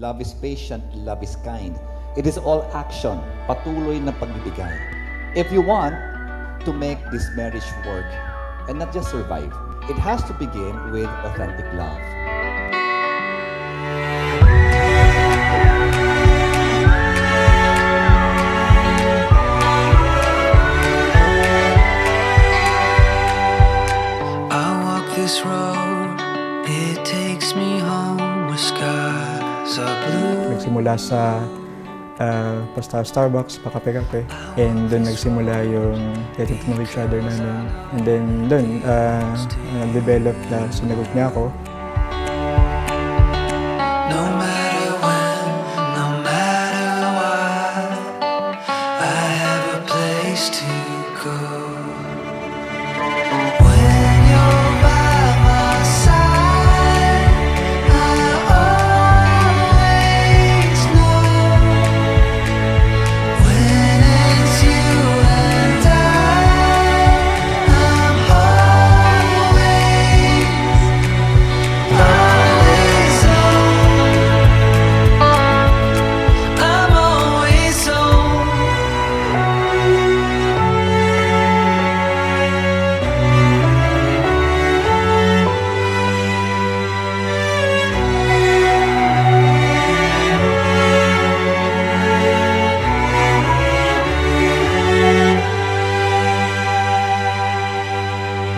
Love is patient, love is kind. It is all action, patuloy na pagbibigay. If you want to make this marriage work and not just survive, it has to begin with authentic love. Nagsimula sa uh, basta Starbucks, pakape-kape. And doon nagsimula yung getting to know each other namin. And then doon, uh, nag-develop na sinagot niya ako. No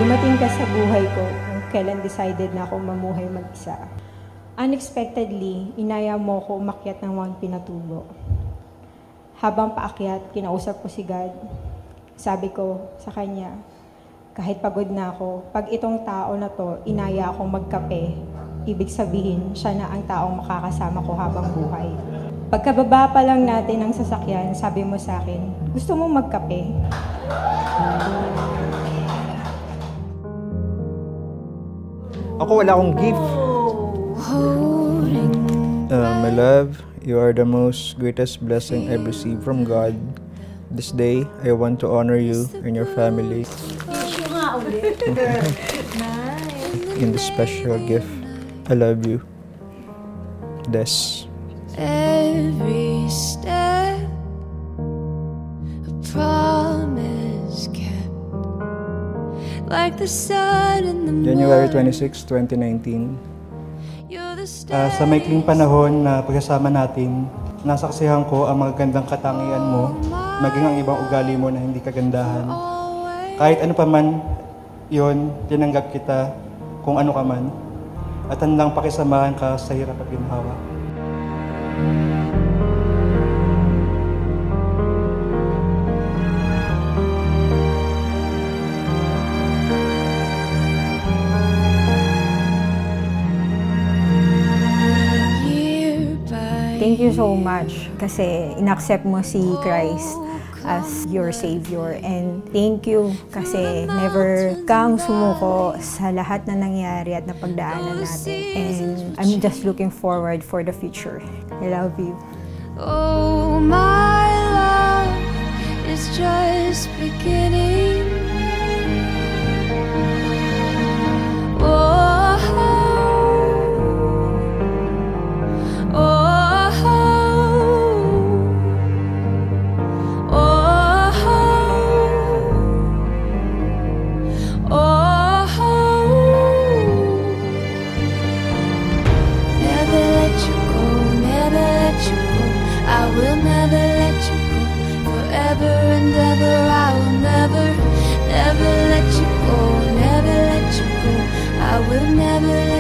Dumating ka sa buhay ko kung kailan decided na ako mamuhay mag-isa. Unexpectedly, inaya mo ko umakyat ng Mount Pinatubo. Habang paakyat, kinausap ko si God. Sabi ko sa kanya, kahit pagod na ako, pag itong tao na to, inaya akong magkape, ibig sabihin, siya na ang taong makakasama ko habang buhay. Pagkababa pa lang natin ng sasakyan, sabi mo sa akin, gusto mo magkape? Ako wala akong gift. Uh, my love, you are the most greatest blessing I've received from God. This day, I want to honor you and your family in this special gift. I love you. Des. Every step, like the sun in the January morning. 26, 2019. You're the Ah, sa maikling panahon na pagkasama natin, nasaksihan ko ang mga gandang katangian mo, maging ang ibang ugali mo na hindi kagandahan. Kahit ano pa man yon, tinanggap kita kung ano ka man, at handang pakisamahan ka sa hirap at ginhawa. Year Thank you so much kasi inaccept mo si Christ as your Savior. And thank you kasi never kang sumuko sa lahat na nangyari at napagdaanan natin. And I'm just looking forward for the future. I love you. Oh, my love is just beginning. Forever and ever, I will never, never let you go, never let you go. I will never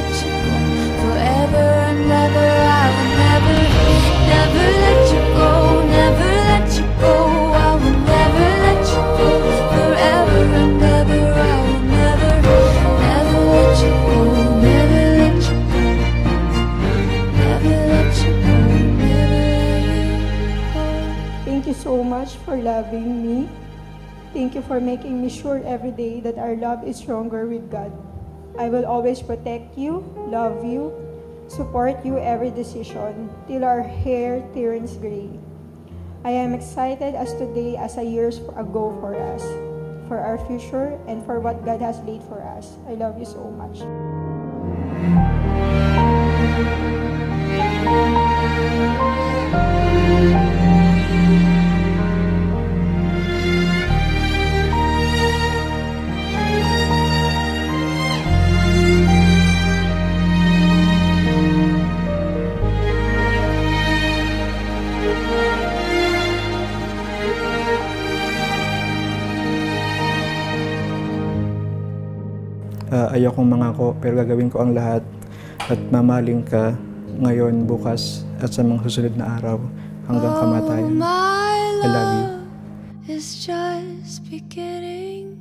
for loving me. Thank you for making me sure every day that our love is stronger with God. I will always protect you, love you, support you every decision till our hair turns gray. I am excited as today as a years ago for us, for our future, and for what God has laid for us. I love you so much. Ah, ayokong mangako pero gagawin ko ang lahat at mamaling ka ngayon, bukas at sa mga susunod na araw hanggang Oh, kamatayan. my I love you. is just beginning